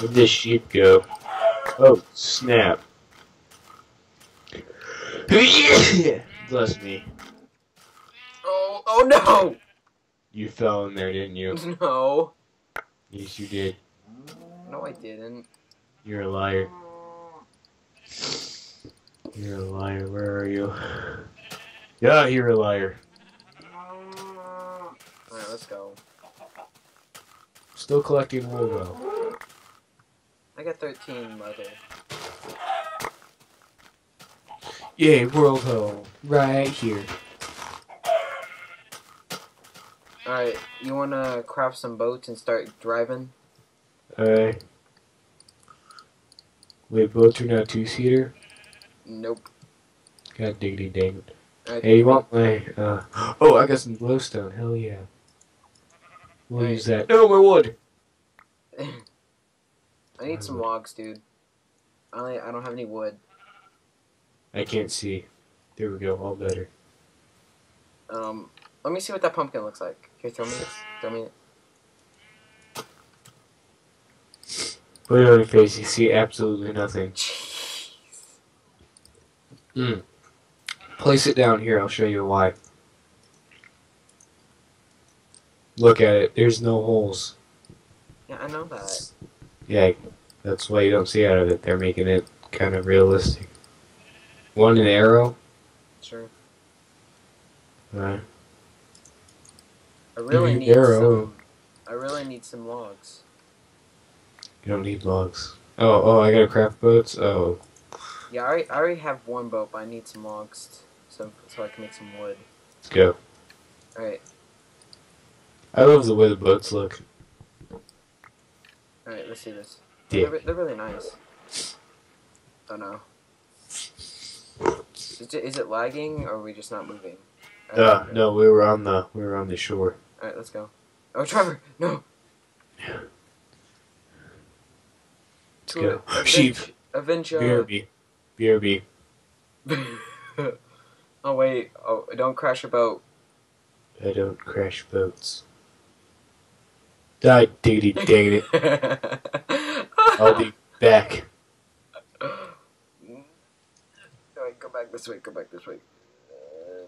Where'd this sheep go? Oh, snap. Bless me. Oh, oh no! You fell in there, didn't you? No. Yes, you did. No, I didn't. You're a liar. You're a liar. Where are you? Yeah, you're a liar. Alright, let's go. Still collecting wool though. I got 13 leather. Yay, world home. Right here. Alright, you wanna craft some boats and start driving? Alright. Wait, boats are not two-seater? Nope. God diggity dang. Alright, Hey, you want my, uh... Oh, I got some glowstone. Hell yeah. We'll Hey. use that. No, my wood! I need some logs, dude. I I don't have any wood. I can't see. There we go, all better. Um, let me see what that pumpkin looks like. Here, throw me this. Throw me it. Put it on your face, you see absolutely nothing. Jeez. Mm. Place it down here, I'll show you why. Look at it, there's no holes. Yeah, I know that. Yeah, that's why you don't see out of it. They're making it kind of realistic. One an arrow. Sure. Right. I really need arrow. some. I really need some logs. You don't need logs. Oh, oh, I gotta craft boats. Oh, Yeah, I already, I already have one boat, but I need some logs so so I can make some wood. let's go. All right, I love the way the boats look. All right. Let's see this. Yeah. They're, they're really nice. Oh no. Is it, is it lagging or are we just not moving? Uh, no, we were on the we were on the shore. All right, let's go. Oh, Trevor, no. Yeah. Let's go. Avenge- Sheep. Avenge. uh, BRB. BRB. oh wait. Oh, don't crash your boat. I don't crash boats. Die, diggity dang it. I'll be back. Alright, go back this way. Go back this way. Uh,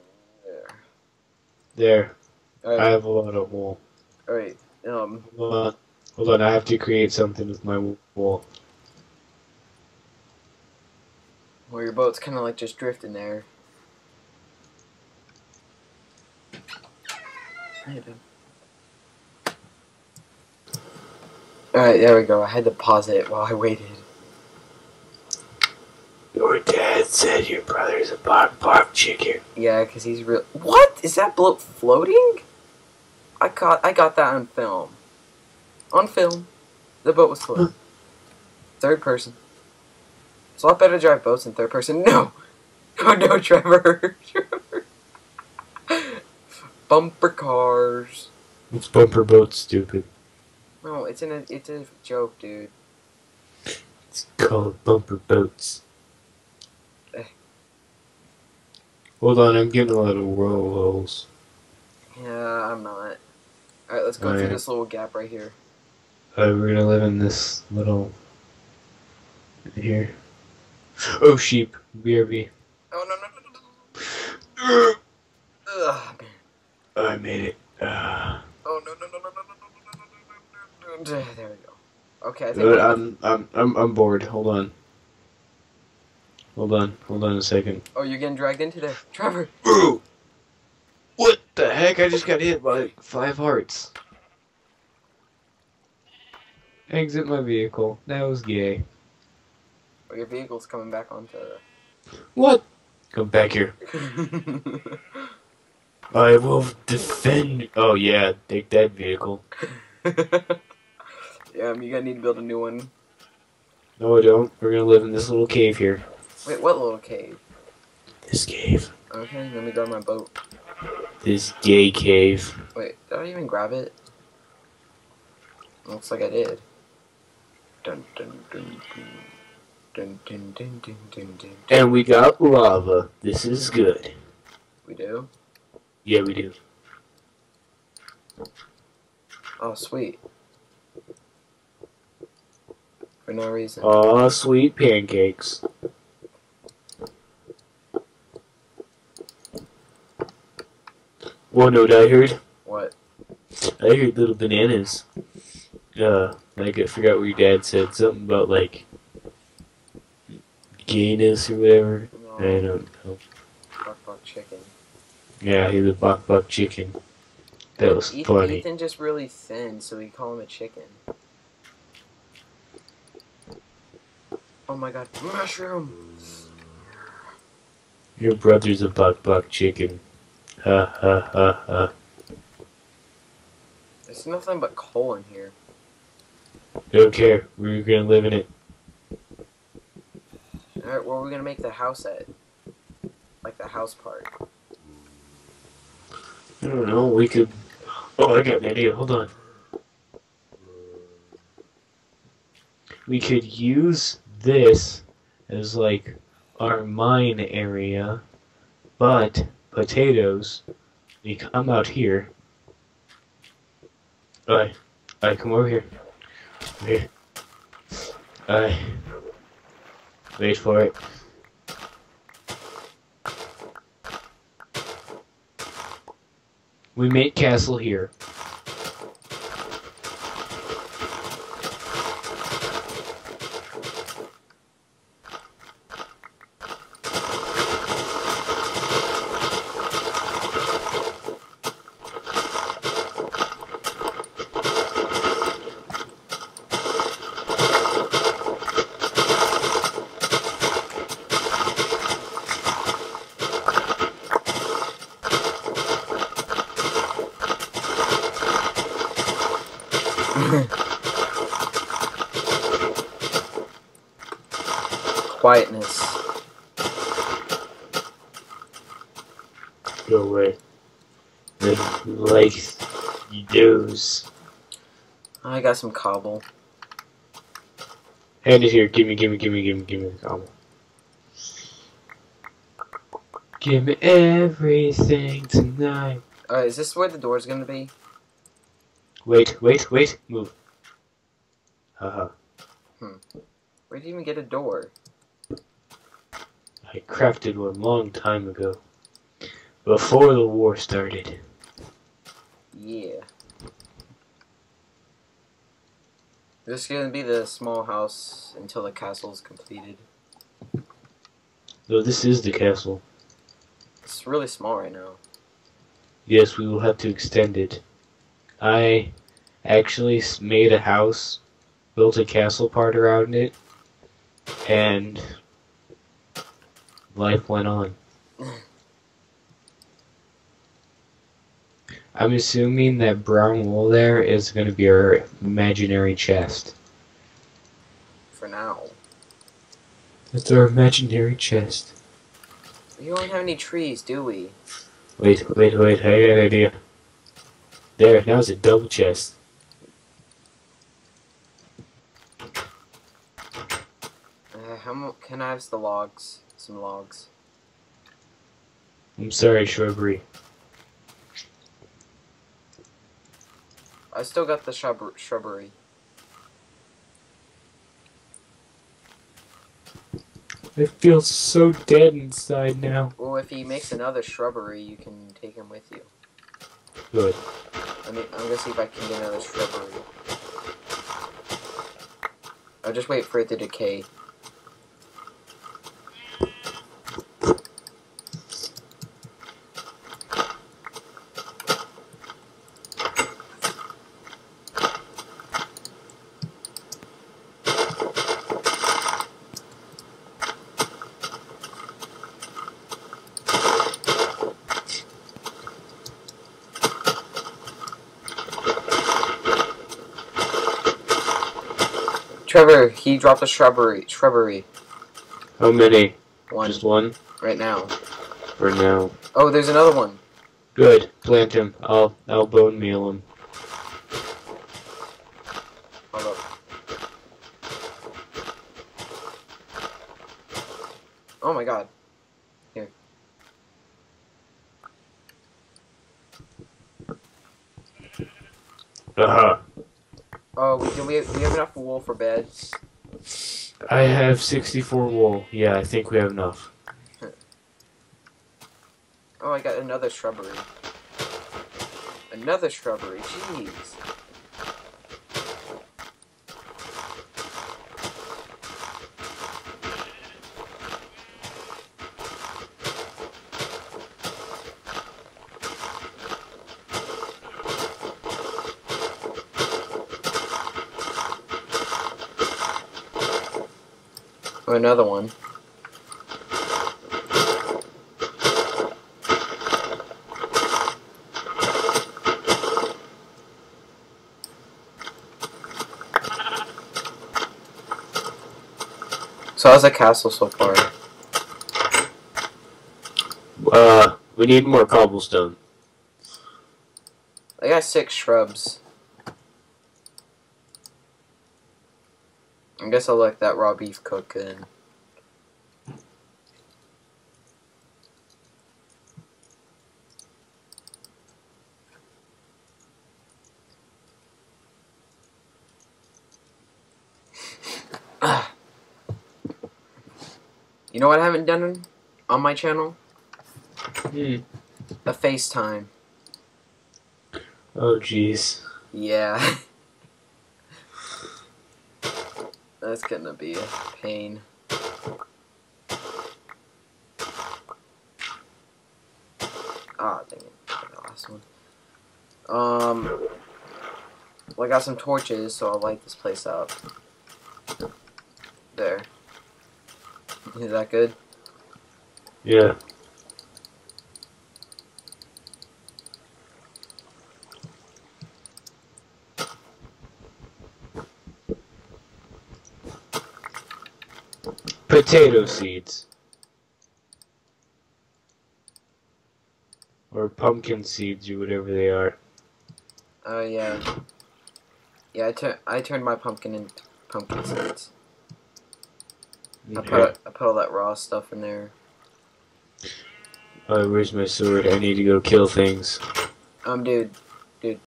there. There. I have a lot of wool. Alright. Um. Hold on. Hold on, I have to create something with my wool. Well, your boat's kind of like just drifting there. Alright, there we go. I had to pause it while I waited. Your dad said your brother's a bark bark chicken. Yeah, because he's real. What is that boat floating? I caught. I got that on film. On film, the boat was floating. third person. It's a lot better to drive boats in third person. No, oh no, Trevor. Trevor. Bumper cars. It's bumper boat stupid. No, it's in a. It's a joke, dude. It's called bumper boats. Eh. Hold on, I'm getting a lot of roll holes. Yeah, I'm not. All right, let's go Oh, through yeah. this little gap right here. Uh, we're gonna live in this little here. Oh, sheep. BRB. Oh no no no no! no. Ugh. I made it. Uh, There we go. Okay, I think. we're- I'm, I'm, I'm, I'm bored. Hold on. Hold on. Hold on a second. Oh, you're getting dragged into there, Trevor. Ooh! What the heck? I just got hit by five hearts. Exit my vehicle. That was gay. Oh, your vehicle's coming back onto. What? Come back here. I will defend. Oh yeah, take that vehicle. yeah, you're gonna need to build a new one. No, I don't. We're gonna live in this little cave here. Wait, what little cave? This cave. Okay, let me grab my boat. This gay cave. Wait, did I even grab it? Looks like I did. Dun dun dun dun. Dun dun dun dun dun dun. And we got lava. This is good. We do? Yeah, we do. Oh, sweet. For no reason. Aw, sweet pancakes. One note I heard. What? I heard little bananas. Uh, like I forgot what your dad said. Something about like gayness or whatever. No, I don't know. buck buck chicken. Yeah, he's a buck buck chicken. That was Ethan, funny. Ethan just really thin, so we call him a chicken. Oh my god, mushroom! Your brother's a buck buck chicken. Ha ha ha ha. There's nothing but coal in here. Don't care. We're gonna live in it. Alright, where are we gonna make the house at? Like the house part. I don't know. We could. Oh, I got an idea. Hold on. We could use this as like our mine area, but potatoes. We come out here. Alright, alright, come over here. Here. Alright. Wait for it. We make castle here. Quietness. Go away. The like those. I got some cobble. Hand it here. Give me, give me, give me, give me, give me the cobble. Give me everything tonight. Alright, is this where the door's gonna be? Wait, wait, wait. Move. Haha. Hmm. Where'd you even get a door? I crafted one long time ago. Before the war started. Yeah. This is gonna be the small house until the castle is completed. Though this is the castle. It's really small right now. Yes, we will have to extend it. I actually made a house, built a castle part around it, and life went on. I'm assuming that brown wool there is going to be our imaginary chest. For now. It's our imaginary chest. We don't have any trees, do we? Wait, wait, wait, I got an idea. There, now it's a double chest. Uh, how can I have the logs? Some logs. I'm sorry, shrubbery. I still got the shrub- shrubbery. It feels so dead inside now. Well, if he makes another shrubbery, you can take him with you. Good. I mean, I'm gonna see if I can get another shrubbery. I'll just wait for it to decay. Trevor, he dropped a shrubbery. Shrubbery. How many? One Just one? right now. For now. Oh, there's another one. Good. Plant him. I'll I'll bone meal him. Hold up. Oh my god. Here. Uh-huh. Oh, we, do we, do we have enough wool for beds? I have 64 wool. Yeah, I think we have enough. Oh, I got another shrubbery. Another shrubbery. Jeez. Oh, another one. So how's the castle so far? Uh, we need more cobblestone. I got six shrubs. I guess I'll let that raw beef cook in. You know what I haven't done on my channel? Hmm. A FaceTime. Oh, jeez. Yeah. That's gonna be a pain. Ah, dang it. The last one. Um, well, I got some torches, so I'll light this place up. There. Is that good? Yeah. Potato seeds. Or pumpkin seeds, or whatever they are. Oh, yeah. Yeah, I, tur I turned my pumpkin into pumpkin seeds. I put, I put all that raw stuff in there. Oh, where's my sword? I need to go kill things. Um, dude,